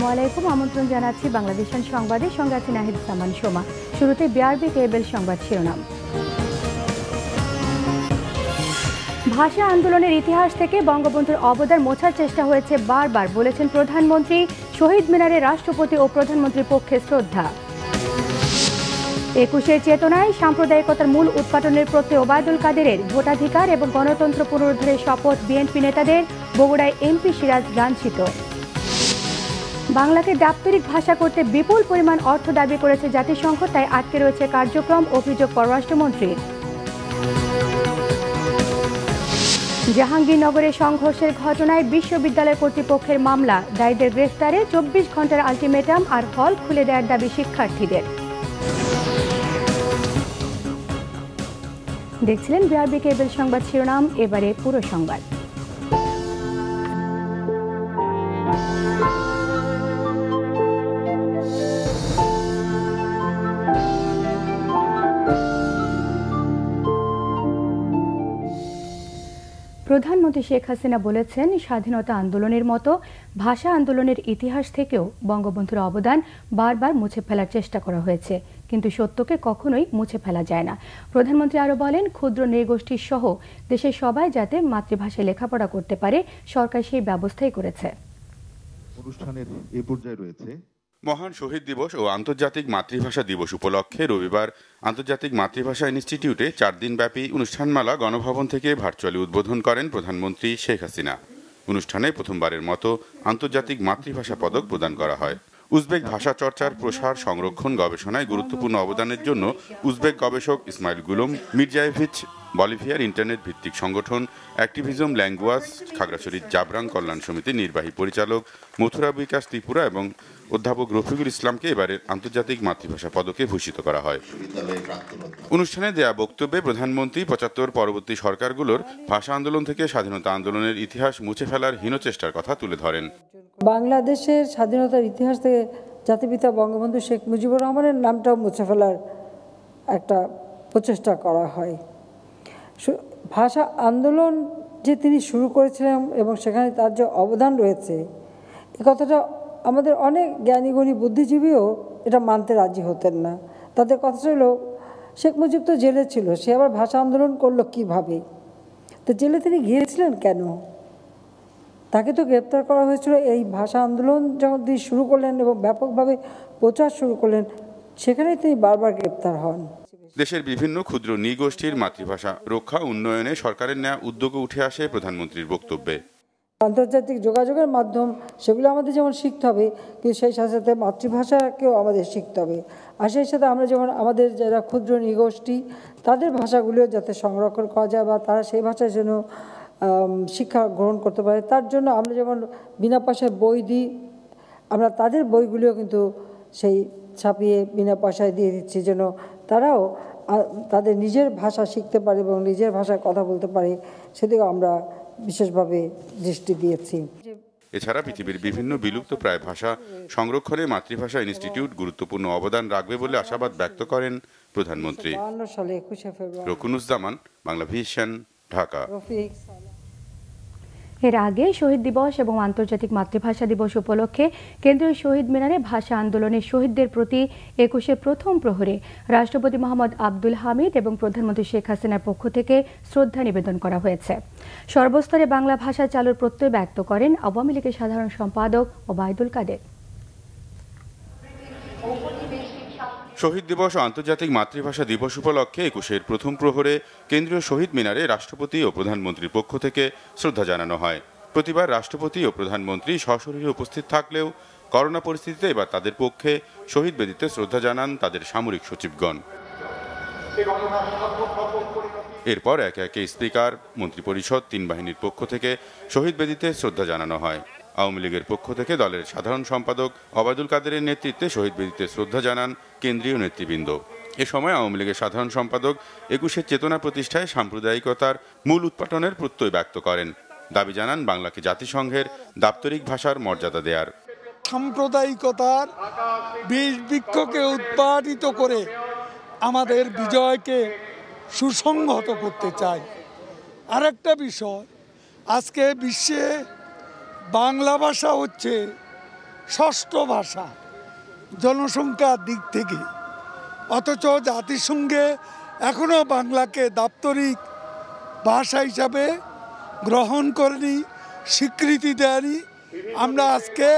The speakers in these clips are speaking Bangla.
আসসালামু আলাইকুম। আমন্ত্রণ জানাচ্ছি বাংলাদেশন সংবাদের। সঙ্গে আছি নাহিদ সামান সোমা। শুরুতে বিআরবি কেবল সংবাদ শিরোনাম। ভাষা আন্দোলনের ইতিহাস থেকে বঙ্গবন্ধুর অবদান মোছার চেষ্টা হয়েছে বারবার, বলেছেন প্রধানমন্ত্রী। শহীদ মিনারে রাষ্ট্রপতি ও প্রধানমন্ত্রীর পক্ষে শ্রদ্ধা। একুশের চেতনায় সাম্প্রদায়িকতার মূল উৎপাদনের প্রতি ওবায়দুল কাদেরের ভোটাধিকার এবং গণতন্ত্র পুনরুদ্ধারের শপথ বিএনপি নেতাদের, বগুড়ায় এমপি সিরাজ লাঞ্ছিত বাংলাকে দাপ্তরিক ভাষা করতে বিপুল পরিমাণ অর্থ দাবি করেছে জাতিসংঘ, তাই আটকে রয়েছে কার্যক্রম, অভিযোগ পররাষ্ট্রমন্ত্রীর জাহাঙ্গীরনগরে সংঘর্ষের ঘটনায় বিশ্ববিদ্যালয় কর্তৃপক্ষের মামলা, দায়ীদের গ্রেফতারে চব্বিশ ঘণ্টার আলটিমেটাম আর হল খুলে দেওয়ার দাবি শিক্ষার্থীদের। দেখছিলেন বিআরবি কেবল সংবাদ শিরোনাম, এবারে পুরো সংবাদ। প্রধানমন্ত্রী শেখ হাসিনা বলেছেন, স্বাধীনতা আন্দোলনের মতো ভাষা আন্দোলনের ইতিহাস থেকেও বঙ্গবন্ধুর অবদান বারবার মুছে ফেলার চেষ্টা করা হয়েছে। কিন্তু সত্যকে কখনোই মুছে ফেলা যায় না। প্রধানমন্ত্রী আরও বলেন, ক্ষুদ্র নৃগোষ্ঠীর সহ দেশের সবাই যাতে মাতৃভাষায় লেখাপড়া করতে পারে, সরকার সেই ব্যবস্থাই করেছে। অনুষ্ঠানের এই পর্যায়ে রয়েছে মহান শহীদ দিবস ও আন্তর্জাতিক মাতৃভাষা দিবস উপলক্ষে রবিবার আন্তর্জাতিক মাতৃভাষা ইনস্টিটিউটে চার দিনব্যাপী অনুষ্ঠানমালা গণভবন থেকে ভার্চুয়ালি উদ্বোধন করেন প্রধানমন্ত্রী শেখ হাসিনা। অনুষ্ঠানে প্রথমবারের মতো আন্তর্জাতিক মাতৃভাষা পদক প্রদান করা হয়। উজবেক ভাষা চর্চার প্রসার সংরক্ষণ গবেষণায় গুরুত্বপূর্ণ অবদানের জন্য উজবেক গবেষক ইসমাইল গুলম, মির্জায়েভিচ, বলিভিয়ার ইন্টারনেট ভিত্তিক সংগঠন, অ্যাক্টিভিজম ল্যাঙ্গুয়াজ, খাগড়াছড়ির জাবরাং কল্যাণ সমিতির নির্বাহী পরিচালক, মথুরা বিকাশ ত্রিপুরা এবং অধ্যাপক রফিকুল ইসলামকে এবারের আন্তর্জাতিক মাতৃভাষা পদকে ভূষিত করা হয়। অনুষ্ঠানে দেয়া বক্তব্যে প্রধানমন্ত্রী পঁচাত্তর পরবর্তী সরকারগুলোর ভাষা আন্দোলন থেকে স্বাধীনতা আন্দোলনের ইতিহাস মুছে ফেলার হীনচেষ্টার কথা তুলে ধরেন। বাংলাদেশের স্বাধীনতার ইতিহাস থেকে জাতিপিতা বঙ্গবন্ধু শেখ মুজিবুর রহমানের নামটাও মুছে ফেলার একটা প্রচেষ্টা করা হয়। ভাষা আন্দোলন যে তিনি শুরু করেছিলেন এবং সেখানে তার যে অবদান রয়েছে, এ কথাটা আমাদের অনেক জ্ঞানীগুণী বুদ্ধিজীবীও এটা মানতে রাজি হতেন না। তাদের কথা ছিল, শেখ মুজিব তো জেলে ছিল, সে আবার ভাষা আন্দোলন করল কীভাবে? তো জেলে তিনি গিয়েছিলেন কেন? তাকে তো গ্রেপ্তার করা হয়েছিল। এই ভাষা আন্দোলন যখন তিনি শুরু করলেন এবং ব্যাপকভাবে প্রচার শুরু করলেন, সেখানেই তিনি বারবার গ্রেপ্তার হন। দেশের বিভিন্ন ক্ষুদ্র নৃগোষ্ঠীর মাতৃভাষা রক্ষা, উন্নয়নে সরকারের নেওয়া উদ্যোগ উঠে আসে প্রধানমন্ত্রীর বক্তব্যে। আন্তর্জাতিক যোগাযোগের মাধ্যম, সেগুলো আমাদের যেমন শিখতে হবে, কিন্তু সেই সাথে সাথে মাতৃভাষাকেও আমাদের শিখতে হবে। আর সেই সাথে আমরা যেমন আমাদের যারা ক্ষুদ্র নৃগোষ্ঠী, তাদের ভাষাগুলিও যাতে সংরক্ষণ করা যায় বা তারা সেই ভাষার জন্য শিক্ষা গ্রহণ করতে পারে, তার জন্য আমরা যেমন বিনা পয়সায় বই দিই, আমরা তাদের বইগুলিও কিন্তু সেই ছাপিয়ে বিনা পয়সায় দিয়ে দিচ্ছি যেন তারাও তাদের নিজের ভাষা শিখতে পারে এবং নিজের ভাষায় কথা বলতে পারে, সেদিকেও আমরা বিশেষভাবে দৃষ্টি দিয়েছি। এছাড়া পৃথিবীর বিভিন্ন বিলুপ্ত প্রায় ভাষা সংরক্ষণে মাতৃভাষা ইনস্টিটিউট গুরুত্বপূর্ণ অবদান রাখবে বলে আশাবাদ ব্যক্ত করেন প্রধানমন্ত্রী। রকুনুজ্জামান বাংলা ভিশন ঢাকা। এর আগে শহীদ দিবস এবং আন্তর্জাতিক মাতৃভাষা দিবস উপলক্ষে কেন্দ্রীয় শহীদ মিনারে ভাষা আন্দোলনের শহীদদের প্রতি একুশে প্রথম প্রহরে রাষ্ট্রপতি মোহাম্মদ আব্দুল হামিদ এবং প্রধানমন্ত্রী শেখ হাসিনার পক্ষ থেকে শ্রদ্ধা নিবেদন করা হয়েছে। সর্বস্তরে বাংলা ভাষা চালুর প্রত্যয় ব্যক্ত করেন আওয়ামী লীগের সাধারণ সম্পাদক ওবায়দুল কাদের। শহীদ দিবস আন্তর্জাতিক মাতৃভাষা দিবস উপলক্ষে একুশের প্রথম প্রহরে কেন্দ্রীয় শহীদ মিনারে রাষ্ট্রপতি ও প্রধানমন্ত্রীর পক্ষ থেকে শ্রদ্ধা জানানো হয়। প্রতিবার রাষ্ট্রপতি ও প্রধানমন্ত্রী সশরীরে উপস্থিত থাকলেও করোনা পরিস্থিতিতে এবার তাদের পক্ষে শহীদ বেদিতে শ্রদ্ধা জানান তাদের সামরিক সচিবগণ। এরপর একে একে স্পিকার, মন্ত্রিপরিষদ, তিন বাহিনীর পক্ষ থেকে শহীদ বেদিতে শ্রদ্ধা জানানো হয়। আওয়ামী লীগের পক্ষ থেকে দলের সাধারণ সম্পাদক অবায়দুল কাদেরের নেতৃত্বে শহীদ বেদিতে শ্রদ্ধা জানান কেন্দ্রীয় নেতৃবৃন্দ। এ সময় আওয়ামী লীগের সাধারণ সম্পাদক একুশের চেতনা প্রতিষ্ঠায় সাম্প্রদায়িকতার মূল উৎপাটনের প্রত্যয় ব্যক্ত করেন। দাবি জানান বাংলাকে জাতিসংঘের দাপ্তরিক ভাষার মর্যাদা দেয়ার। সাম্প্রদায়িকতার বীজ বৃক্ষকে উৎপাদিত করে আমাদের বিজয়কে সুসংহত করতে চাই। আরেকটা বিষয়, আজকে বিশ্বে বাংলা ভাষা হচ্ছে ষষ্ঠ ভাষা জনসংখ্যার দিক থেকে। অথচ জাতিসংঘে এখনও বাংলাকে দাপ্তরিক ভাষা হিসাবে গ্রহণ করেনি, স্বীকৃতি দেয়নি। আমরা আজকে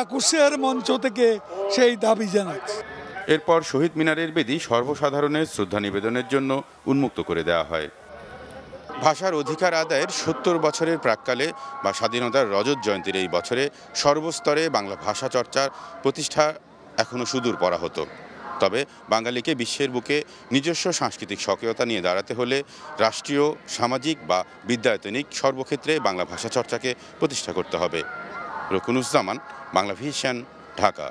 একুশের মঞ্চ থেকে সেই দাবি জানাচ্ছি। এরপর শহীদ মিনারের বেদি সর্বসাধারণের শ্রদ্ধা নিবেদনের জন্য উন্মুক্ত করে দেওয়া হয়। ভাষার অধিকার আদায়ের সত্তর বছরের প্রাককালে বা স্বাধীনতার রজত জয়ন্তীর এই বছরে সর্বস্তরে বাংলা ভাষা চর্চার প্রতিষ্ঠা এখনও সুদূর পড়া হতো। তবে বাঙালিকে বিশ্বের বুকে নিজস্ব সাংস্কৃতিক সক্রিয়তা নিয়ে দাঁড়াতে হলে রাষ্ট্রীয়, সামাজিক বা বিদ্যায়তনিক সর্বক্ষেত্রে বাংলা ভাষা চর্চাকে প্রতিষ্ঠা করতে হবে। রকুনুজ্জামান বাংলা ভিশন ঢাকা।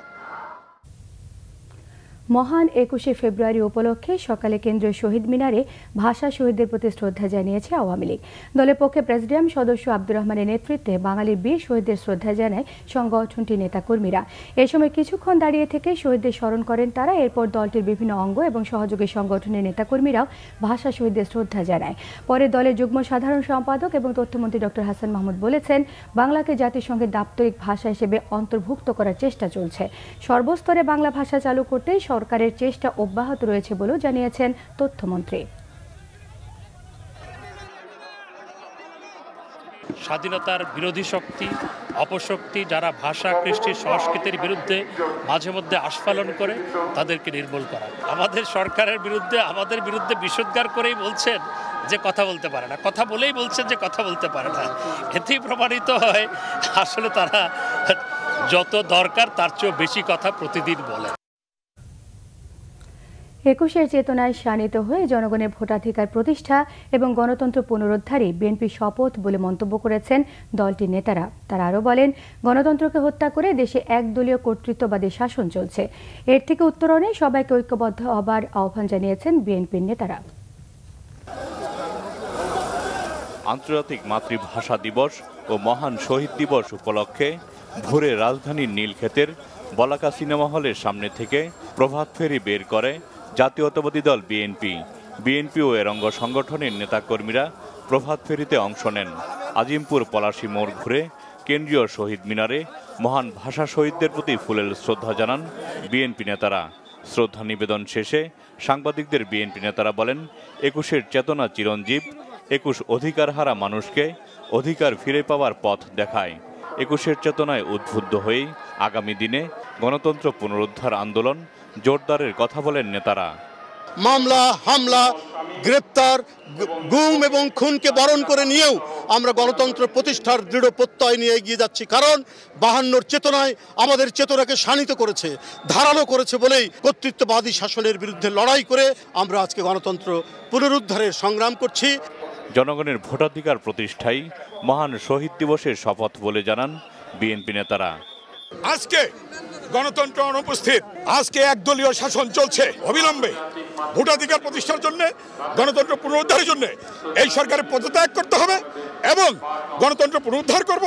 মহান একুশে ফেব্রুয়ারি উপলক্ষে সকালে কেন্দ্রীয় শহীদ মিনারে ভাষা শহীদদের প্রতি শ্রদ্ধা জানিয়েছে আওয়ামী লীগ। দলের পক্ষে প্রেসিডিয়াম সদস্য আব্দুর রহমানের নেতৃত্বে বাঙালির বীর শহীদদের শ্রদ্ধা জানায় সংগঠনটির নেতাকর্মীরা। এ সময় কিছুক্ষণ দাঁড়িয়ে থেকে শহীদদের স্মরণ করেন তারা। এরপর দলটির বিভিন্ন অঙ্গ এবং সহযোগী সংগঠনের নেতাকর্মীরাও ভাষা শহীদদের শ্রদ্ধা জানায়। পরে দলের যুগ্ম সাধারণ সম্পাদক এবং তথ্যমন্ত্রী ডক্টর হাসান মাহমুদ বলেছেন, বাংলাকে জাতিসংঘের দাপ্তরিক ভাষা হিসেবে অন্তর্ভুক্ত করার চেষ্টা চলছে। সর্বস্তরে বাংলা ভাষা চালু করতে সরকারের চেষ্টা অব্যাহত রয়েছে বলেও জানিয়েছেন তথ্যমন্ত্রী। স্বাধীনতার বিরোধী শক্তি, অপশক্তি যারা ভাষা, কৃষ্টি, সংস্কৃতির বিরুদ্ধে মাঝে মধ্যে আস্ফালন করে, তাদেরকে নির্মূল করা। আমাদের সরকারের বিরুদ্ধে, আমাদের বিরুদ্ধে বিষোদ্গার করেই বলছেন যে কথা বলতে পারে না। কথা বলেই বলছেন যে কথা বলতে পারে না। এতেই প্রমাণিত হয়, আসলে তারা যত দরকার তার চেয়েও বেশি কথা প্রতিদিন বলে একুশের চেতনায় শানিত হয়ে জনগণের ভোটাধিকার প্রতিষ্ঠা এবং গণতন্ত্র পুনরুদ্ধারে বিএনপি শপথ বলে মন্তব্য করেছেন দলটির নেতারা। তারা আরও বলেন, গণতন্ত্রকে হত্যা করে দেশে একদলীয় কর্তৃত্ববাদী শাসন চলছে। এর থেকে উত্তরণে সবাইকে ঐক্যবদ্ধ হবার আহ্বান জানিয়েছেন বিএনপির নেতারা। আন্তর্জাতিক মাতৃভাষা দিবস ও মহান শহীদ দিবস উপলক্ষে ভোরে রাজধানীর নীলক্ষেতের বলাকা সিনেমা হলের সামনে থেকে প্রভাত ফেরি বের করে জাতীয়তাবাদী দল বিএনপি বিএনপি ও এর অঙ্গ সংগঠনের নেতাকর্মীরা প্রভাত ফেরিতে অংশ নেন। আজিমপুর পলাশী মোড় ঘুরে কেন্দ্রীয় শহীদ মিনারে মহান ভাষা শহীদদের প্রতি ফুলেল শ্রদ্ধা জানান বিএনপি নেতারা। শ্রদ্ধা নিবেদন শেষে সাংবাদিকদের বিএনপি নেতারা বলেন, একুশের চেতনা চিরঞ্জীব, একুশ অধিকার হারা মানুষকে অধিকার ফিরে পাওয়ার পথ দেখায়। একুশের চেতনায় উদ্বুদ্ধ হয়েই আগামী দিনে গণতন্ত্র পুনরুদ্ধার আন্দোলন জোরদারের কথা বলেন নেতারা। মামলা হামলা গ্রেপ্তার গুম এবং খুনকে বরণ করে নিয়েও আমরা গণতন্ত্র প্রতিষ্ঠার দৃঢ় প্রত্যয় নিয়ে এগিয়ে যাচ্ছি। কারণ বাহান্নর চেতনায় আমাদের চেতনাকে শানিত করেছে ধারালো করেছে বলেই কর্তৃত্ববাদী শাসনের বিরুদ্ধে লড়াই করে আমরা আজকে গণতন্ত্র পুনরুদ্ধারের সংগ্রাম করছি। জনগণের ভোটাধিকার প্রতিষ্ঠাই মহান শহীদ দিবসের শপথ বলে জানান বিএনপি নেতারা। আজকে গণতন্ত্র অনুপস্থিত আজকে একদলীয় শাসন চলছে অবিলম্বে। ভোটাধিকার প্রতিষ্ঠার জন্য, গণতন্ত্র পুনরুদ্ধারের জন্য এই সরকারের পদত্যাগ করতে হবে এবং গণতন্ত্র পুনরুদ্ধার করব,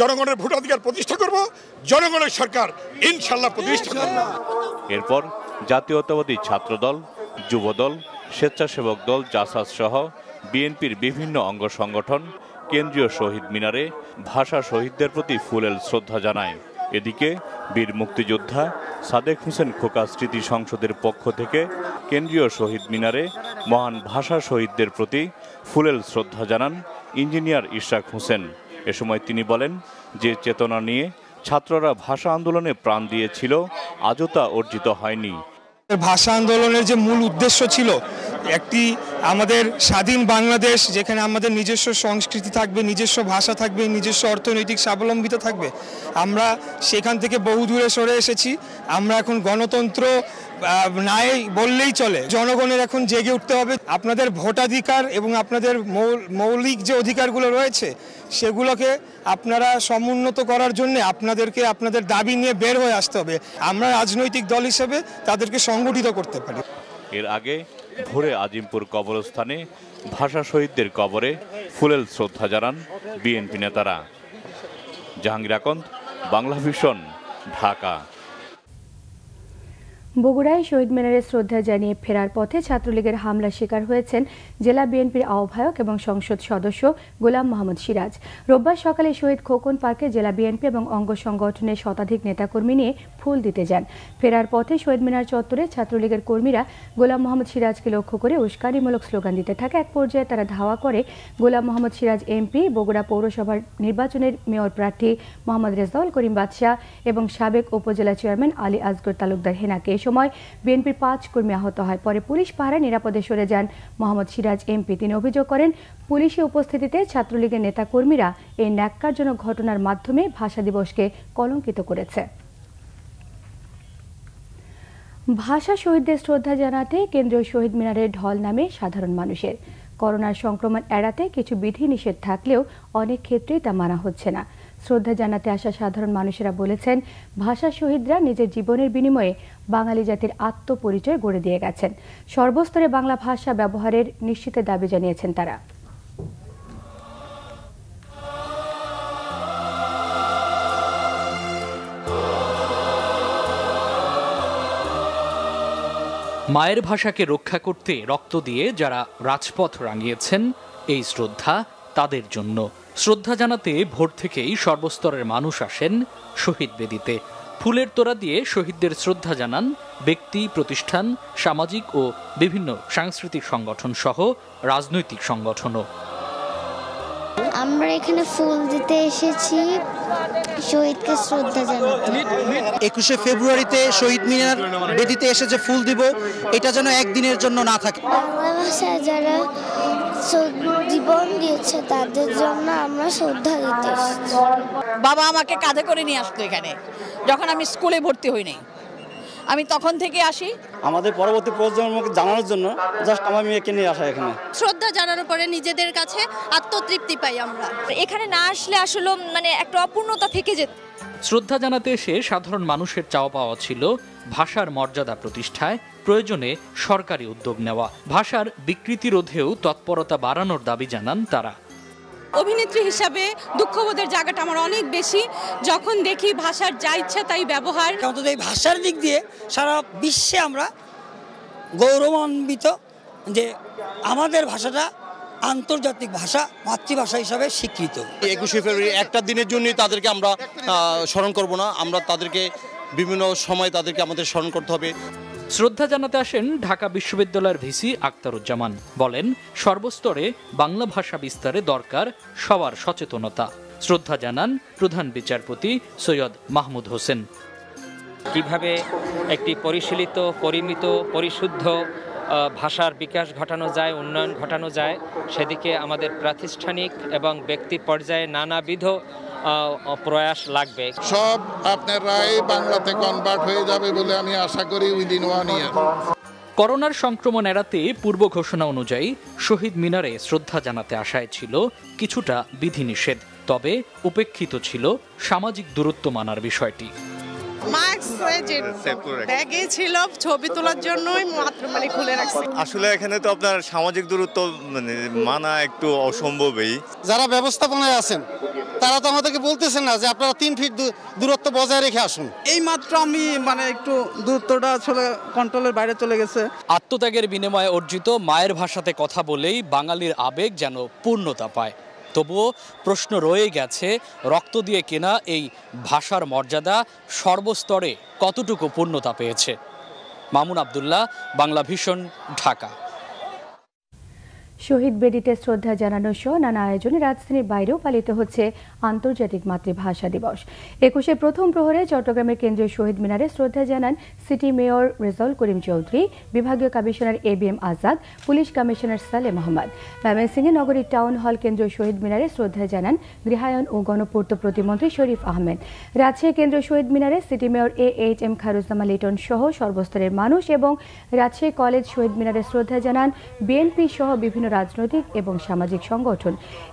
জনগণের ভোটাধিকার প্রতিষ্ঠা করব, জনগণের সরকার ইনশাল্লাহ প্রতিষ্ঠা করব। এরপর জাতীয়তাবাদী ছাত্রদল, যুবদল, স্বেচ্ছাসেবক দল, জাসাস সহ বিএনপির বিভিন্ন অঙ্গ সংগঠন কেন্দ্রীয় শহীদ মিনারে ভাষা শহীদদের প্রতি ফুলেল শ্রদ্ধা জানায়। এদিকে বীর মুক্তিযোদ্ধা সাদেক হোসেন খোকা স্মৃতি সংসদের পক্ষ থেকে কেন্দ্রীয় শহীদ মিনারে মহান ভাষা শহীদদের প্রতি ফুলেল শ্রদ্ধা জানান ইঞ্জিনিয়ার ইশরাক হোসেন। এ সময় তিনি বলেন, যে চেতনা নিয়ে ছাত্ররা ভাষা আন্দোলনে প্রাণ দিয়েছিল, আজও তা অর্জিত হয়নি। ভাষা আন্দোলনের যে মূল উদ্দেশ্য ছিল একটি আমাদের স্বাধীন বাংলাদেশ যেখানে আমাদের নিজস্ব সংস্কৃতি থাকবে, নিজস্ব ভাষা থাকবে, নিজস্ব অর্থনৈতিক স্বাবলম্বিতা থাকবে। আমরা সেখান থেকে বহু দূরে সরে এসেছি। আমরা এখন গণতন্ত্র নাই বললেই চলে। জনগণের এখন জেগে উঠতে হবে। আপনাদের ভোটাধিকার এবং আপনাদের মৌলিক যে অধিকারগুলো রয়েছে, সেগুলোকে আপনারা সমুন্নত করার জন্য আপনাদেরকে আপনাদের দাবি নিয়ে বের হয়ে আসতে হবে। আমরা রাজনৈতিক দল হিসেবে তাদেরকে সংগঠিত করতে পারি। এর আগে ভোরে আজিমপুর কবরস্থানে ভাষা শহীদদের কবরে ফুলেল শ্রদ্ধা জানান বিএনপি নেতারা। জাহাঙ্গীর আকন্দ, বাংলা ভিশন, ঢাকা। বগুড়ায় শহীদ মিনারে শ্রদ্ধা জানিয়ে ফেরার পথে ছাত্রলীগের হামলা শিকার হয়েছেন জেলা বিএনপির আহ্বায়ক এবং সংসদ সদস্য গোলাম মোহাম্মদ সিরাজ। রোববার সকালে শহীদ খোকন পার্কে জেলা বিএনপি এবং অঙ্গ সংগঠনের শতাধিক নেতাকর্মী নিয়ে ফুল দিতে যান। ফেরার পথে শহীদ মিনার চত্বরে ছাত্রলীগের কর্মীরা গোলাম মোহাম্মদ সিরাজকে লক্ষ্য করে উস্কানিমূলক স্লোগান দিতে থাকে। এক পর্যায়ে তারা ধাওয়া করে গোলাম মোহাম্মদ সিরাজ এমপি, বগুড়া পৌরসভার নির্বাচনের মেয়র প্রার্থী মোহাম্মদ রেজাউল করিম বাদশাহ এবং সাবেক উপজেলা চেয়ারম্যান আলী আজগর তালুকদার হেনাকে। এ সময় বিএনপির পাঁচ কর্মী আহত হয়। পরে পুলিশ পাহারায় নিরাপদে সরে যান মোহাম্মদ সিরাজ এমপি। তিনি অভিযোগ করেন, পুলিশি উপস্থিতিতে ছাত্রলীগের নেতাকর্মীরা এই ন্যাক্কারজনক ঘটনার মাধ্যমে ভাষা দিবসকে কলঙ্কিত করেছে। ভাষা শহীদদের শ্রদ্ধা জানাতে কেন্দ্রীয় শহীদ মিনারে ঢল নামে সাধারণ মানুষের। করোনার সংক্রমণ এড়াতে কিছু বিধিনিষেধ থাকলেও অনেক ক্ষেত্রেই তা মানা হচ্ছে না। শ্রদ্ধা জানাতে আসা সাধারণ মানুষেরা বলেছেন, ভাষা শহীদরা নিজের জীবনের বিনিময়ে বাঙালি জাতির আত্মপরিচয় গড়ে দিয়ে গেছেন। সর্বস্তরে বাংলা ভাষা ব্যবহারের নিশ্চিতের দাবি জানিয়েছেন তারা। মায়ের ভাষাকে রক্ষা করতে রক্ত দিয়ে যারা রাজপথ রাঙিয়েছেন, এই শ্রদ্ধা তাদের জন্য। শ্রদ্ধা জানাতে ভোর থেকেই সর্বস্তরের মানুষ আসেন শহীদ বেদিতে। ফুলের তোড়া দিয়ে শহীদদের শ্রদ্ধা জানান ব্যক্তি, প্রতিষ্ঠান, সামাজিক ও বিভিন্ন সাংস্কৃতিক সংগঠন সহ রাজনৈতিক সংগঠনও। আমরা এখানে ফুল দিতে এসেছি শহীদকে শ্রদ্ধা জানাতে। একুশে ফেব্রুয়ারিতে শহীদ মিনার বেদিতে এসে যে ফুল দিব এটা যেন একদিনের জন্য না থাকে। বাংলা ভাষায় যারা জীবন দিয়েছে তাদের জন্য আমরা শ্রদ্ধা দিতে বাবা আমাকে কাঁধে করে নিয়ে আসতো এখানে যখন আমি স্কুলে ভর্তি হইনি আমি তখন থেকে আসি। আমাদের পরবর্তী প্রজন্মকে জানানোর জন্য জাস্ট আমার মেয়েকে নিয়ে আসা এখানে। শ্রদ্ধা জানানোর পরে নিজেদের কাছে আত্মতৃপ্তি পাই আমরা। এখানে না আসলে আসলে মানে একটা অপূর্ণতা থেকে যেত। শ্রদ্ধা জানাতে এসে সাধারণ মানুষের চাওয়া পাওয়া ছিল ভাষার মর্যাদা প্রতিষ্ঠায় প্রয়োজনে সরকারি উদ্যোগ নেওয়া। ভাষার বিকৃতি রোধেও তৎপরতা বাড়ানোর দাবি জানান তারা। অভিনেত্রী হিসাবে দুঃখবোধের জায়গাটা আমার অনেক বেশি। যখন দেখি ভাষার যা ইচ্ছা তাই ব্যবহার। অন্তত এই ভাষার দিক দিয়ে সারা বিশ্বে আমরা গৌরবান্বিত যে আমাদের ভাষাটা আন্তর্জাতিক ভাষা মাতৃভাষা হিসাবে স্বীকৃত। একুশে ফেব্রুয়ারি একটা দিনের জন্যই তাদেরকে আমরা স্মরণ করব না। আমরা তাদেরকে বিভিন্ন সময় তাদেরকে আমাদের স্মরণ করতে হবে। শ্রদ্ধা জানাতে আসেন ঢাকা বিশ্ববিদ্যালয়ের ভিসি আক্তারুজ্জামান। বলেন, সর্বস্তরে বাংলা ভাষা বিস্তারে দরকার সবার সচেতনতা। শ্রদ্ধা জানান প্রধান বিচারপতি সৈয়দ মাহমুদ হোসেন। কীভাবে একটি পরিশীলিত, পরিমিত, পরিশুদ্ধ ভাষার বিকাশ ঘটানো যায়, উন্নয়ন ঘটানো যায়, সেদিকে আমাদের প্রাতিষ্ঠানিক এবং ব্যক্তি পর্যায়ে নানাবিধ প্রয়াস লাগবে। সব আপনার রায় বাংলাতে কনভার্ট হয়ে যাবে বলে আমি আশা করি উইদিন ওয়ান ইয়ার করোনার সংক্রমণ এড়াতে পূর্ব ঘোষণা অনুযায়ী শহীদ মিনারে শ্রদ্ধা জানাতে আসায় ছিল কিছুটা বিধিনিষেধ তবে উপেক্ষিত ছিল সামাজিক দূরত্ব মানার বিষয়টি। ব্যাগে ছিল ছবি তোলার জন্যই মাত্র মানে খুলে রাখছি। আসলে এখানে তো আপনার সামাজিক দূরত্ব মানে মানা একটু অসম্ভবই। যারা ব্যবস্থাপনায় আছেন তারা তো আমাদেরকে বলতেছেন না যে আপনারা তিন ফিট দূরত্ব বজায় রেখে আসুন। এই মাত্র আমি মানে একটু দূরত্বটা আসলে কন্ট্রোলের বাইরে চলে গেছে। আত্মত্যাগের বিনিময়ে অর্জিত মায়ের ভাষাতে কথা বলেই বাঙালির আবেগ যেন পূর্ণতা পায়। তবুও প্রশ্ন রয়ে গেছে, রক্ত দিয়ে কেনা এই ভাষার মর্যাদা সর্বস্তরে কতটুকু পূর্ণতা পেয়েছে? মামুন আবদুল্লাহ, বাংলা ভীষণ ঢাকা। শহীদ বেদিতে শ্রদ্ধা জানানো সহ নানা আয়োজনে রাজধানীর বাইরেও পালিত হচ্ছে আন্তর্জাতিক মাতৃভাষা দিবস। একুশে প্রথম প্রহরে চট্টগ্রামের কেন্দ্রীয় শহীদ মিনারে শ্রদ্ধা জানান সিটি মেয়র রেজাউল করিম চৌধুরী, বিভাগীয় commissioner A B M Azad, police commissioner Saleh Mohammad ময়মনসিংহে নগরীর টাউন হল কেন্দ্রীয় শহীদ মিনারে শ্রদ্ধা জানান গৃহায়ন ও গণপূর্ত প্রতিমন্ত্রী শরীফ আহমেদ। রাজশাহী কেন্দ্রীয় শহীদ মিনারে city mayor A H M Khairuzzaman Liton সহ সর্বস্তরের মানুষ এবং রাজশাহী কলেজ শহীদ মিনারে শ্রদ্ধা জানান বিএনপি সহ বিভিন্ন রাজনৈতিক এবং সামাজিক সংগঠন।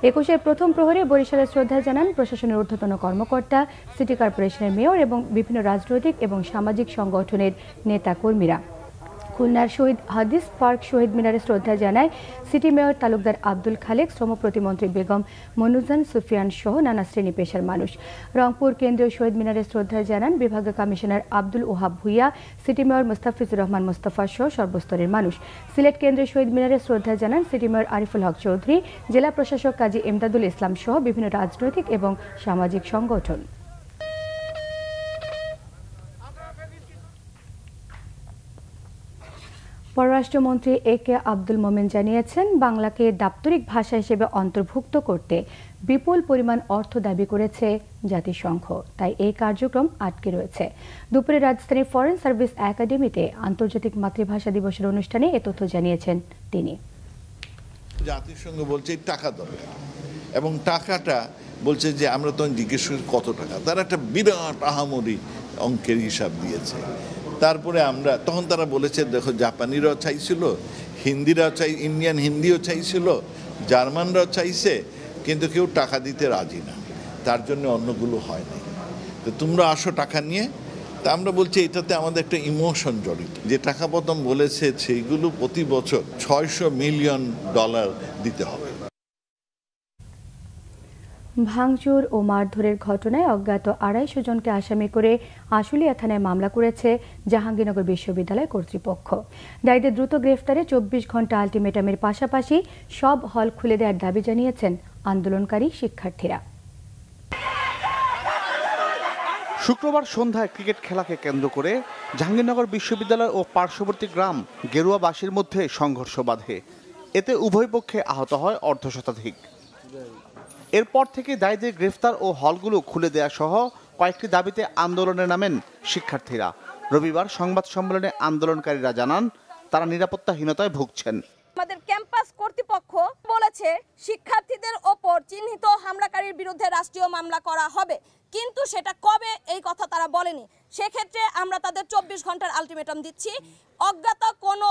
একুশের প্রথম প্রহরে বরিশালে শ্রদ্ধা জানান প্রশাসনের ঊর্ধ্বতন কর্মকর্তা সিটি কর্পোরেশনের মেয়র এবং বিভিন্ন রাজনৈতিক এবং সামাজিক সংগঠনের নেতা কর্মীরা খুলনার শহীদ হাদিস পার্ক শহীদ মিনারে শ্রদ্ধা জানায় সিটি মেয়র তালুকদার আব্দুল খালেক, শ্রম প্রতিমন্ত্রী বেগম মনুজান সুফিয়ান সহ নানা শ্রেণি পেশার মানুষ। রংপুর কেন্দ্রীয় শহীদ মিনারে শ্রদ্ধা জানান বিভাগীয় commissioner Abdul Wahab Bhuiyan, city mayor Mustafizur Rahman Mustafa সহ সর্বস্তরের মানুষ। সিলেট কেন্দ্রীয় শহীদ মিনারে শ্রদ্ধা জানান সিটি মেয়র আরিফুল হক চৌধুরী, জেলা প্রশাসক কাজী এমদাদুল ইসলাম সহ বিভিন্ন রাজনৈতিক এবং সামাজিক সংগঠন। পররাষ্ট্রমন্ত্রী এ কে আব্দুল মোমেন জানিয়েছেন, বাংলাকে দাপ্তরিক ভাষা হিসেবে অন্তর্ভুক্ত করতে বিপুল পরিমাণ অর্থ দাবি করেছে জাতিসংঘ। তাই এই কার্যক্রম আটকে রয়েছে। দুপুরে রাজধানীর ফরেন সার্ভিস একাডেমিতে আন্তর্জাতিক মাতৃভাষা দিবসের অনুষ্ঠানে এ তথ্য জানিয়েছেন তিনি। জাতিসংঘ বলছে টাকা দরকার এবং টাকাটা বলছে যে আমরা তখন জিজ্ঞেস করি কত টাকা? তারা একটা বিরাট আহামরি অঙ্কের হিসাব দিয়েছে। তারপরে আমরা, তখন তারা বলেছে, দেখো, জাপানিরাও চাইছিল, হিন্দিরাও চাই, ইন্ডিয়ান হিন্দিও চাইছিল, জার্মানরাও চাইছে, কিন্তু কেউ টাকা দিতে রাজি না। তার জন্য অন্যগুলো হয় না তো তোমরা আসো টাকা নিয়ে। তা আমরা বলছি, এটাতে আমাদের একটা ইমোশন জড়িত। যে টাকা প্রথম বলেছে, সেইগুলো প্রতি বছর ছয়শো মিলিয়ন ডলার দিতে হবে। ভাঙচুর ও মারধরের ঘটনায় অজ্ঞাত আড়াইশো জনকে আসামি করে আশুলিয়া থানায় মামলা করেছে জাহাঙ্গীরনগর বিশ্ববিদ্যালয় কর্তৃপক্ষ। দায়ীদের দ্রুত গ্রেফতারে চব্বিশ ঘণ্টা আলটিমেটামের পাশাপাশি সব হল খুলে দেওয়ার দাবি জানিয়েছেন আন্দোলনকারী শিক্ষার্থীরা। শুক্রবার সন্ধ্যায় ক্রিকেট খেলাকে কেন্দ্র করে জাহাঙ্গীরনগর বিশ্ববিদ্যালয় ও পার্শ্ববর্তী গ্রাম গেরুয়াবাসীর মধ্যে সংঘর্ষ বাধে। এতে উভয় পক্ষে আহত হয় অর্ধ শতাধিক। এরপর থেকে দায়ীদের গ্রেফতার ও হলগুলো খুলে দেয়া সহ কয়েকটি দাবিতে আন্দোলনে নামেন শিক্ষার্থীরা। রবিবার সংবাদ সম্মেলনে আন্দোলনকারীরা জানান, তারা নিরাপত্তাহীনতায় ভুগছেন। আমাদের ক্যাম্পাস কর্তৃপক্ষ বলেছে, শিক্ষার্থীদের ওপর চিহ্নিত হামলাকারীর বিরুদ্ধে রাষ্ট্রীয় মামলা করা হবে। কিন্তু সেটা কবে, এই কথা তারা বলেনি। সেক্ষেত্রে আমরা তাদের চব্বিশ ঘণ্টার আলটিমেটাম দিচ্ছি। অজ্ঞাত কোনো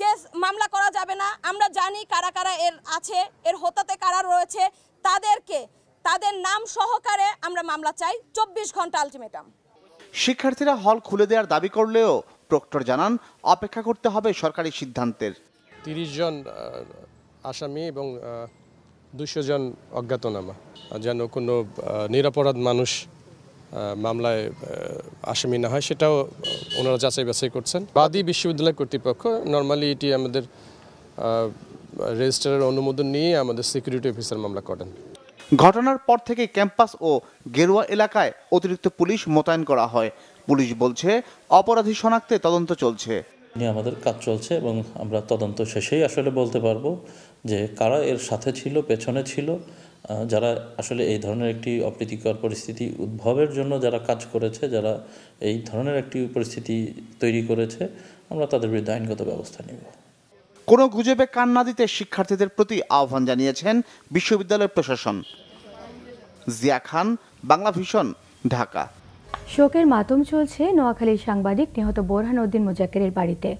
কেস মামলা করা যাবে না। আমরা জানি কারা কারা এর আছে এর হোতাতে কারা রয়েছে। তাদেরকে তাদের নাম সহকারে আমরা মামলা চাই। চব্বিশ ঘণ্টা আলটিমেটাম। শিক্ষার্থীরা হল খুলে দেওয়ার দাবি করলেও প্রক্টর জানান অপেক্ষা করতে হবে সরকারি সিদ্ধান্তের। তিরিশ জন আসামি এবং দুশো জন অজ্ঞাতনামা। যেন কোনো নিরাপরাধ মানুষ মামলায় আসামি না হয় সেটাও ওনারা যাচাই বাছাই করছেন। বাদী বিশ্ববিদ্যালয় কর্তৃপক্ষ নর্মালি এটি আমাদের রেজিস্ট্রারের অনুমোদন নিয়ে আমাদের সিকিউরিটি অফিসার মামলা করেন। ঘটনার পর থেকে ক্যাম্পাস ও গেরুয়া এলাকায় অতিরিক্ত পুলিশ মোতায়েন করা হয়। পুলিশ বলছে অপরাধী শনাক্তে তদন্ত চলছে। নিয়ে আমাদের কাজ চলছে এবং আমরা তদন্ত শেষেই আসলে বলতে পারব যে কারা এর সাথে ছিল পেছনে ছিল যারা আসলে এই ধরনের একটি অপ্রীতিকর পরিস্থিতি উদ্ভবের জন্য যারা কাজ করেছে যারা এই ধরনের একটি পরিস্থিতি তৈরি করেছে আমরা তাদের বিরুদ্ধে আইনগত ব্যবস্থা নেব। কোনো গুজবে কান না দিতে শিক্ষার্থীদের প্রতি আহ্বান জানিয়েছেন বিশ্ববিদ্যালয় প্রশাসন। জিয়া খান বাংলা ভিশন ঢাকা। শোকের মাতম চলছে নোয়াখালীর সাংবাদিক নিহত বোরহান উদ্দিন মুজাক্কেরের বাড়িতে।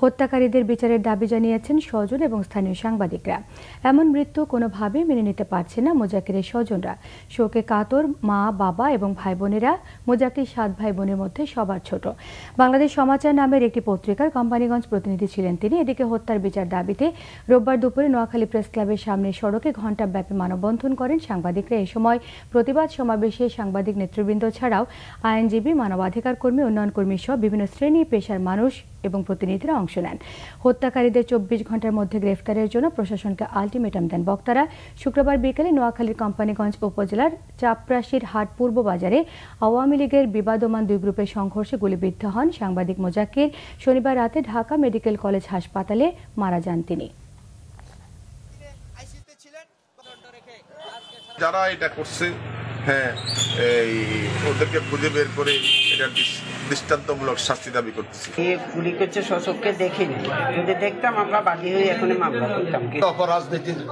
হত্যাকারীদের বিচারের দাবি জানিয়েছেন স্বজন এবং স্থানীয় সাংবাদিকরা। এমন মৃত্যু কোনোভাবেই মেনে নিতে পারছে না মোজাক্কেরের স্বজনরা। শোকে কাতর মা, বাবা এবং ভাই বোনেরা মোজাক্কির সাত ভাই বোনের মধ্যে সবার ছোট। বাংলাদেশ সমাচার নামের একটি পত্রিকার কোম্পানিগঞ্জ প্রতিনিধি ছিলেন তিনি। এদিকে হত্যার বিচার দাবিতে রোববার দুপুরে নোয়াখালী প্রেস ক্লাবের সামনে সড়কে ঘণ্টাব্যাপী মানববন্ধন করেন সাংবাদিকরা। এ সময় প্রতিবাদ সমাবেশে সাংবাদিক নেতৃবৃন্দ ছাড়াও আইনজীবী মানবাধিকার কর্মী উন্নয়ন কর্মী সহ বিভিন্ন শ্রেণি পেশার মানুষ এবং প্রতিনিধিরা অংশ নেন। হত্যাকারীদের চব্বিশ ঘণ্টার মধ্যে গ্রেফতারের জন্য প্রশাসনকে আলটিমেটাম দেন বক্তারা। শুক্রবার বিকেলে নোয়াখালীর কোম্পানিগঞ্জ উপজেলার চাপরাশির হাট পূর্ব বাজারে আওয়ামী লীগের বিবাদমান দুই গ্রুপের সংঘর্ষে গুলিবিদ্ধ হন সাংবাদিক মোজাক্কির। শনিবার রাতে ঢাকা মেডিকেল কলেজ হাসপাতালে মারা যান তিনি। যারা এটা করছে হ্যাঁ ওদেরকে খুঁজে বের করে এটা দৃষ্টান্তমূলক শাস্তি দাবি করতেছি। গুলি করছে শোষককে দেখিনি। যদি দেখতাম আমরা বাদী হয়ে এখন মামলা করতাম। অপরাজনীতির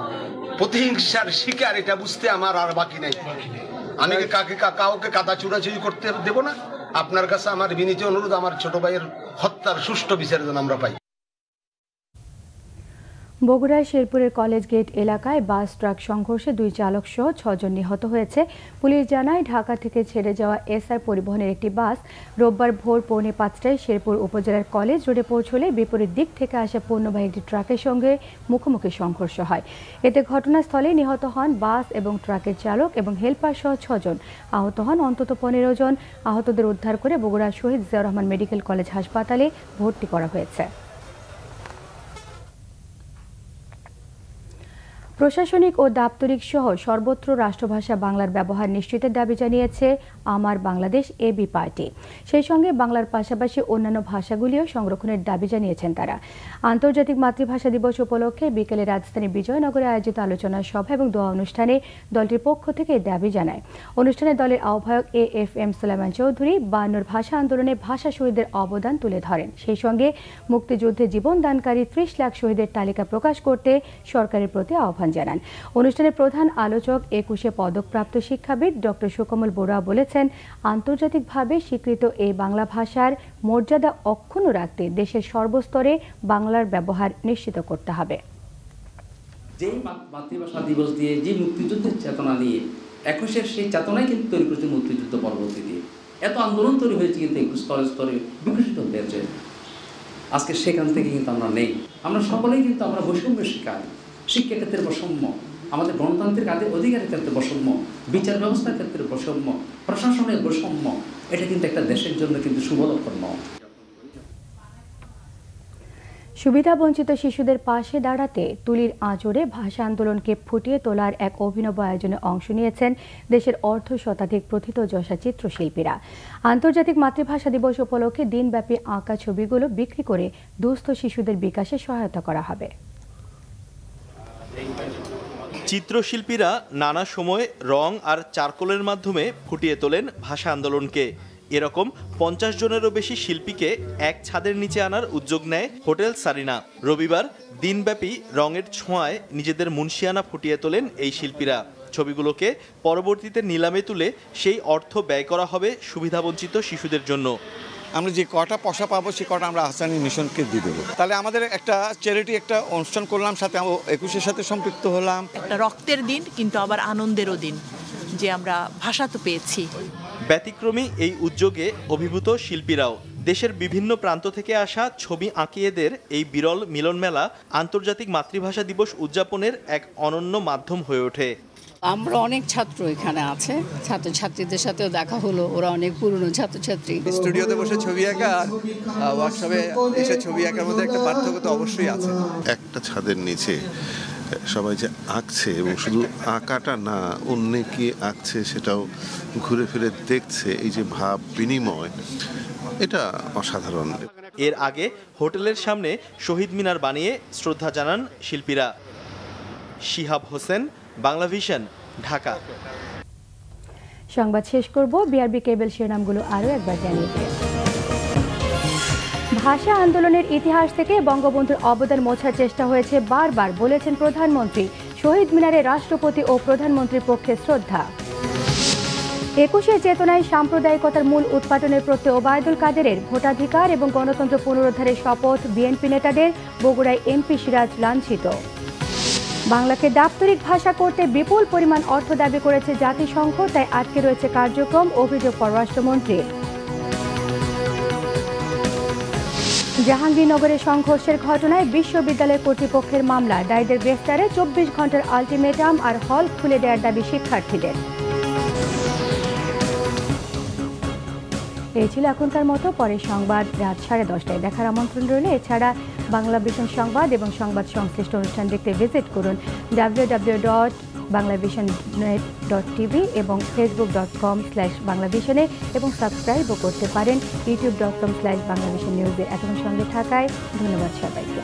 প্রতিহিংসার শিকার এটা বুঝতে আমার আর বাকি নেই। আমি কাকে কা- কাউকে কাদা চুরাচুরি করতে দেবো না? আপনার কাছে আমার বিনীত অনুরোধ আমার ছোট ভাইয়ের হত্যার সুষ্ঠু বিচার যেন আমরা পাই। বগুড়ার শেরপুরের কলেজ গেট এলাকায় বাস, ট্রাক সংঘর্ষে দুই চালক সহ ছজন নিহত হয়েছে। পুলিশ জানায়, ঢাকা থেকে ছেড়ে যাওয়া এসআর পরিবহনের একটি বাস রোববার ভোর পৌনে পাঁচটায় শেরপুর উপজেলার কলেজ রোডে পৌঁছলে বিপরীত দিক থেকে আসা পণ্যবাহী একটি ট্রাকের সঙ্গে মুখোমুখি সংঘর্ষ হয়। এতে ঘটনাস্থলে নিহত হন বাস এবং ট্রাকের চালক এবং হেলপার সহ ছজন। আহত হন অন্তত পনেরো জন। আহতদের উদ্ধার করে বগুড়া শহীদ জিয়াউর রহমান মেডিকেল কলেজ হাসপাতালে ভর্তি করা হয়েছে। প্রশাসনিক ও দাপ্তরিক সহ সর্বত্র রাষ্ট্রভাষা বাংলার ব্যবহার নিশ্চিতের দাবি জানিয়েছে আমার বাংলাদেশ এবি পার্টি। সেই সঙ্গে বাংলার পাশাপাশি অন্যান্য ভাষাগুলিও সংরক্ষণের দাবি জানিয়েছেন তারা। আন্তর্জাতিক মাতৃভাষা দিবস উপলক্ষে বিকেলে রাজধানী বিজয়নগরে আয়োজিত আলোচনা সভা এবং দোয়া অনুষ্ঠানে দলটির পক্ষ থেকে দাবি জানায়। অনুষ্ঠানে দলের আহ্বায়ক A F M Sulaiman Chowdhury বায়ান্নর ভাষা আন্দোলনে ভাষা শহীদদের অবদান তুলে ধরেন। সেই সঙ্গে মুক্তিযুদ্ধে জীবনদানকারী ত্রিশ লাখ শহীদের তালিকা প্রকাশ করতে সরকারের প্রতি আহ্বান জানান। অনুষ্ঠানের প্রধান আলোচক একুশে পদকপ্রাপ্ত শিক্ষাবিদ ডক্টর সুকমল বড়ুয়া বলেছেন আন্তর্জাতিকভাবে স্বীকৃত এই বাংলা ভাষার মর্যাদা অক্ষুণ্ণ রাখতে দেশের সর্বস্তরে বাংলার ব্যবহার নিশ্চিত করতে হবে। যেই মাতৃভাষা দিবস দিয়ে যে মুক্তিযুদ্ধের চেতনা নিয়ে একুশের সেই চেতনাই কিন্তু তৈরি করেছে মুক্তিযুদ্ধ পরবর্তী দিয়ে। এত আন্দোলন তৈরি হয়েছে কিন্তু একুশ স্তরে স্তরে বিকশিত হয়েছে। আজকে সেখান থেকে কিন্তু আমরা নেই। আমরা সকলেই কিন্তু আমরা বৈষম্যের শিকার। শিক্ষা ক্ষেত্রে বৈষম্য, আমাদের গণতান্ত্রিক আদি অধিকারের ক্ষেত্রে বৈষম্য, বিচার ব্যবস্থার ক্ষেত্রে বৈষম্য প্রশাসনের বৈষম্য এটা কিন্তু একটা দেশের জন্য কিন্তু শুভ লক্ষণ নয়। সুবিধাবঞ্চিত শিশুদের পাশে দাঁড়াতে তুলির আঁচড়ে ভাষা আন্দোলনকে ফুটিয়ে তোলার এক অভিনব আয়োজনে অংশ নিয়েছেন দেশের অর্ধ শতাধিক প্রথিত যশা চিত্রশিল্পীরা। আন্তর্জাতিক মাতৃভাষা দিবস উপলক্ষে দিনব্যাপী আঁকা ছবিগুলো বিক্রি করে দুস্থ শিশুদের বিকাশে সহায়তা করা হবে। চিত্রশিল্পীরা নানা সময় রং আর চারকোলের মাধ্যমে ফুটিয়ে তোলেন ভাষা আন্দোলনকে। এরকম পঞ্চাশ জনেরও বেশি শিল্পীকে এক ছাদের নিচে আনার উদ্যোগ নেয় হোটেল সারিনা। রবিবার দিনব্যাপী রঙের ছোঁয়ায় নিজেদের মুন্সিয়ানা ফুটিয়ে তোলেন এই শিল্পীরা। ছবিগুলোকে পরবর্তীতে নিলামে তুলে সেই অর্থ ব্যয় করা হবে সুবিধাবঞ্চিত শিশুদের জন্য। আমরা যে কটা পয়সা পাবো সে কটা আমরা আহসানি মিশনকে দিয়ে দেবো। তাহলে আমাদের একটা চ্যারিটি একটা অনুষ্ঠান করলাম সাথে একুশের সাথে সম্পৃক্ত হলাম। একটা রক্তের দিন কিন্তু আবার আনন্দেরও দিন যে আমরা ভাষা তো পেয়েছি। ব্যতিক্রমী এই উদ্যোগে অভিভূত শিল্পীরাও দেশের বিভিন্ন প্রান্ত থেকে আসা ছবি আঁকিয়েদের এই বিরল মিলন মেলা আন্তর্জাতিক মাতৃভাষা দিবস উদযাপনের এক অনন্য মাধ্যম হয়ে ওঠে। আমরা অনেক ছাত্র এখানে আছে। ছাত্রছাত্রীদের সাথেও দেখা হলো। ওরা অনেক পুরনো ছাত্রছাত্রী। স্টুডিওতে বসে ছবি আঁকা আর ওয়ার্কশপে এসে ছবি আঁকার মধ্যে একটা পার্থক্য তো অবশ্যই আছে। একটা ছাদের নিচে সবাই যে আঁকছে এবং শুধু আঁকাটা না অন্য কি আঁকছে সেটাও ঘুরে ফিরে দেখছে এই যে ভাব বিনিময় এটা অসাধারণ। এর আগে হোটেলের সামনে শহীদ মিনার বানিয়ে শ্রদ্ধা জানান শিল্পীরা। শিহাব হোসেন বাংলা ভিশন, ঢাকা। সংবাদ শেষ করব বিআরবি কেবল শিরোনামগুলো আরও একবার জানিয়ে ভাষা আন্দোলনের ইতিহাস থেকে বঙ্গবন্ধুর অবদান মোছার চেষ্টা হয়েছে বারবার, বলেছেন প্রধানমন্ত্রী। শহীদ মিনারে রাষ্ট্রপতি ও প্রধানমন্ত্রীর পক্ষে শ্রদ্ধা। একুশের চেতনায় সাম্প্রদায়িকতার মূল উৎপাদনের প্রতি ওবায়দুল কাদেরের ভোটাধিকার এবং গণতন্ত্র পুনরুদ্ধারের শপথ বিএনপি নেতাদের, বগুড়ায় এমপি সিরাজ লাঞ্ছিত। বাংলাকে দাপ্তরিক ভাষা করতে বিপুল পরিমাণ অর্থ দাবি করেছে জাতিসংঘ, তাই আটকে রয়েছে কার্যক্রম, অভিযোগ পররাষ্ট্রমন্ত্রীর জাহাঙ্গীরনগরে সংঘর্ষের ঘটনায় বিশ্ববিদ্যালয় কর্তৃপক্ষের মামলা, দায়ীদের গ্রেফতারে চব্বিশ ঘণ্টার আলটিমেটাম আর হল খুলে দেওয়ার দাবি শিক্ষার্থীদের। এই ছিল এখনকার মতো। পরে সংবাদ রাত সাড়ে দশটায়। দেখার আমন্ত্রণ রইল। এছাড়া বাংলা ভীষণ সংবাদ এবং সংবাদ সংশ্লিষ্ট অনুষ্ঠান দেখতে ভিজিট করুন W W dot Banglavision net dot TV এবং ফেসবুক ডট কম স্ল্যাশ বাংলাভিশনে এবং সাবস্ক্রাইবও করতে পারেন YouTube dot com slash Banglavision নিউজে এখন সঙ্গে থাকায় ধন্যবাদ সবাইকে।